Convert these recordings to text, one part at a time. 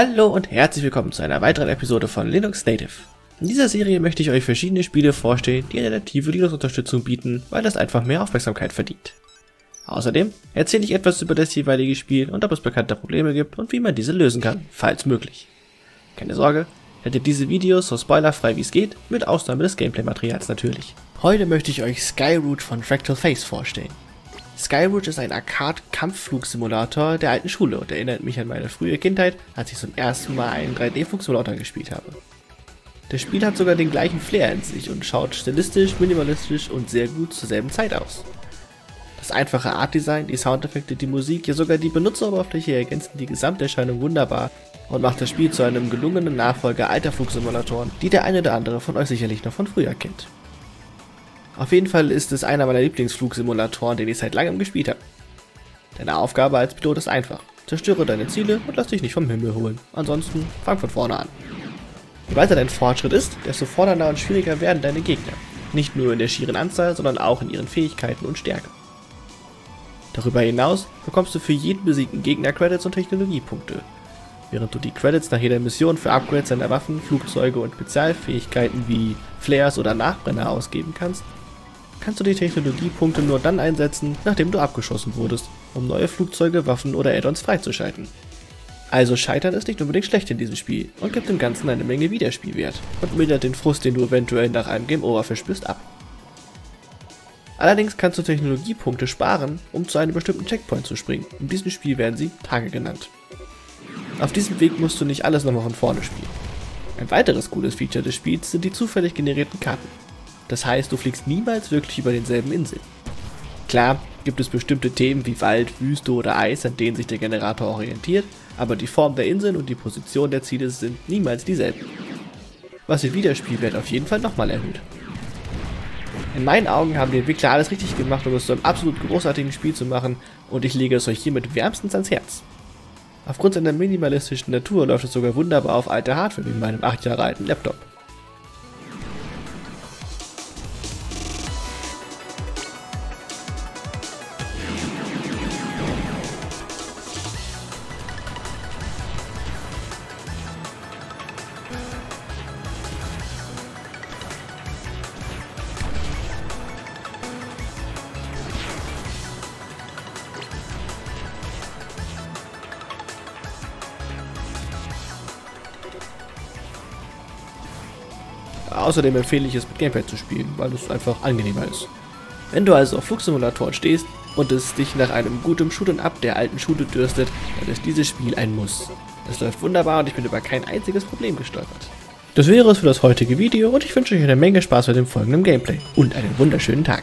Hallo und herzlich willkommen zu einer weiteren Episode von Linux Native. In dieser Serie möchte ich euch verschiedene Spiele vorstellen, die eine native Linux-Unterstützung bieten, weil das einfach mehr Aufmerksamkeit verdient. Außerdem erzähle ich etwas über das jeweilige Spiel und ob es bekannte Probleme gibt und wie man diese lösen kann, falls möglich. Keine Sorge, hättet diese Videos so spoilerfrei wie es geht, mit Ausnahme des Gameplay-Materials natürlich. Heute möchte ich euch Skyroot von Fractal Face vorstellen. Skyroot ist ein Arcade-Kampfflugsimulator der alten Schule und erinnert mich an meine frühe Kindheit, als ich zum ersten Mal einen 3D-Flugsimulator gespielt habe. Das Spiel hat sogar den gleichen Flair in sich und schaut stilistisch, minimalistisch und sehr gut zur selben Zeit aus. Das einfache Art-Design, die Soundeffekte, die Musik, ja sogar die Benutzeroberfläche ergänzen die Gesamterscheinung wunderbar und macht das Spiel zu einem gelungenen Nachfolger alter Flugsimulatoren, die der eine oder andere von euch sicherlich noch von früher kennt. Auf jeden Fall ist es einer meiner Lieblingsflugsimulatoren, den ich seit langem gespielt habe. Deine Aufgabe als Pilot ist einfach. Zerstöre deine Ziele und lass dich nicht vom Himmel holen. Ansonsten fang von vorne an. Je weiter dein Fortschritt ist, desto fordernder und schwieriger werden deine Gegner. Nicht nur in der schieren Anzahl, sondern auch in ihren Fähigkeiten und Stärke. Darüber hinaus bekommst du für jeden besiegten Gegner Credits und Technologiepunkte. Während du die Credits nach jeder Mission für Upgrades deiner Waffen, Flugzeuge und Spezialfähigkeiten wie Flares oder Nachbrenner ausgeben kannst, kannst du die Technologiepunkte nur dann einsetzen, nachdem du abgeschossen wurdest, um neue Flugzeuge, Waffen oder Add-ons freizuschalten. Also Scheitern ist nicht unbedingt schlecht in diesem Spiel und gibt dem Ganzen eine Menge Wiederspielwert und mildert den Frust, den du eventuell nach einem Game Over verspürst, ab. Allerdings kannst du Technologiepunkte sparen, um zu einem bestimmten Checkpoint zu springen. In diesem Spiel werden sie Tage genannt. Auf diesem Weg musst du nicht alles nochmal von vorne spielen. Ein weiteres cooles Feature des Spiels sind die zufällig generierten Karten. Das heißt, du fliegst niemals wirklich über denselben Inseln. Klar, gibt es bestimmte Themen wie Wald, Wüste oder Eis, an denen sich der Generator orientiert, aber die Form der Inseln und die Position der Ziele sind niemals dieselben. Was den Wiederspielwert auf jeden Fall nochmal erhöht. In meinen Augen haben die Entwickler alles richtig gemacht, um es zu einem absolut großartigen Spiel zu machen und ich lege es euch hiermit wärmstens ans Herz. Aufgrund seiner minimalistischen Natur läuft es sogar wunderbar auf alter Hardware wie meinem 8 Jahre alten Laptop. Außerdem empfehle ich es mit Gamepad zu spielen, weil es einfach angenehmer ist. Wenn du also auf Flugsimulatoren stehst und es dich nach einem guten Shoot'em Up der alten Schule dürstet, dann ist dieses Spiel ein Muss. Es läuft wunderbar und ich bin über kein einziges Problem gestolpert. Das wäre es für das heutige Video und ich wünsche euch eine Menge Spaß bei dem folgenden Gameplay und einen wunderschönen Tag.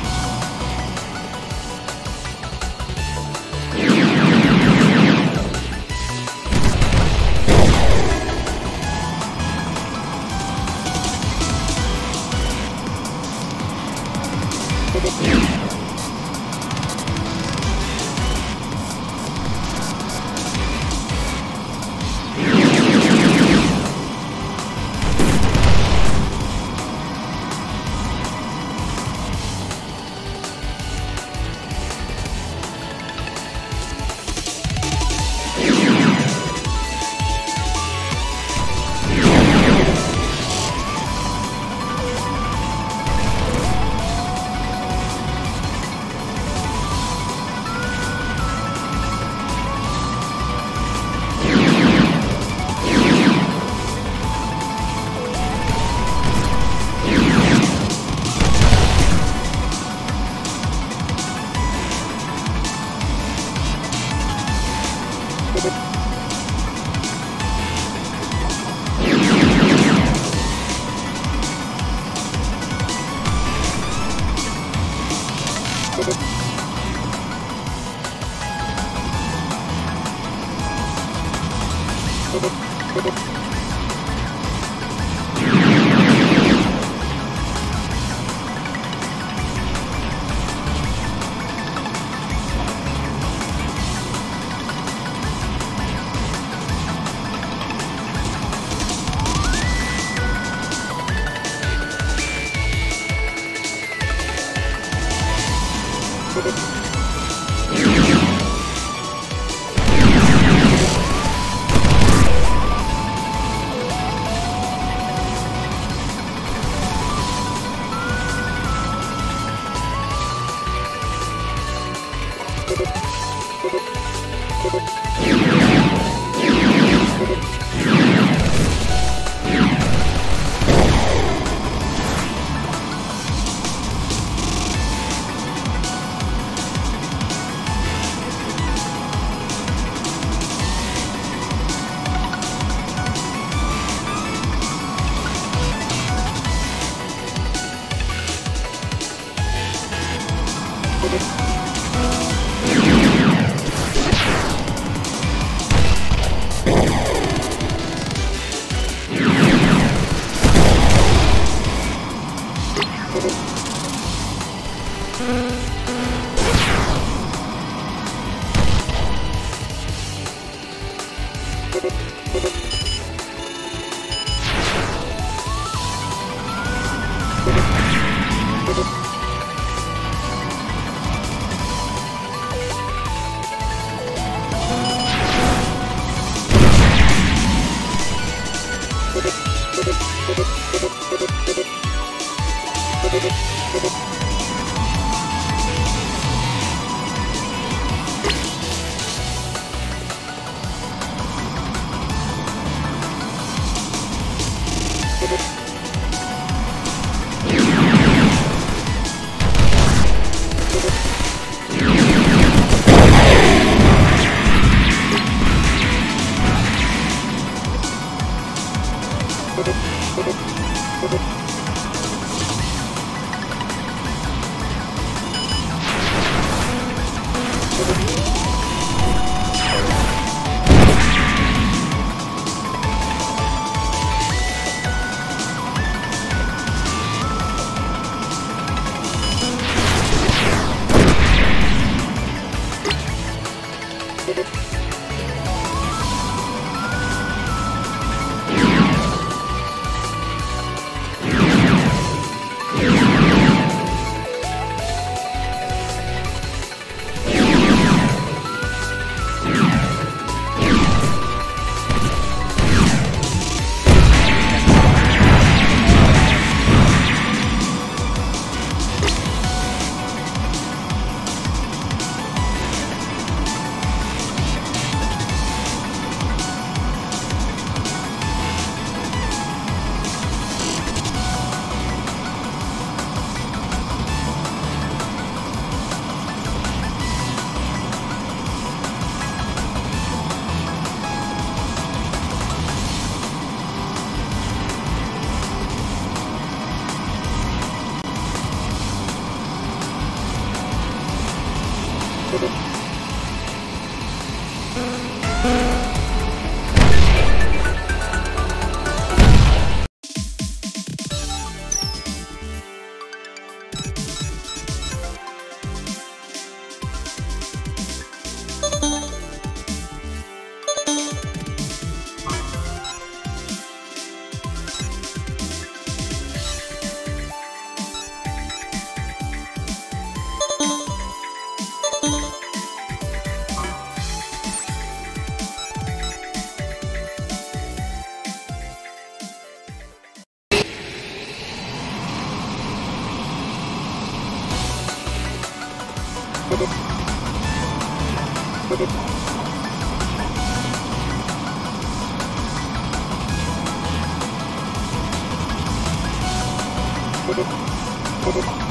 届く。届く。